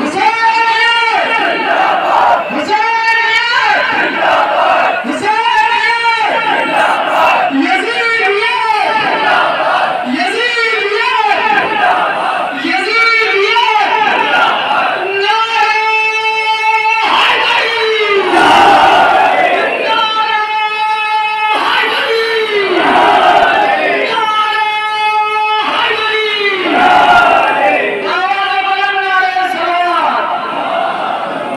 He's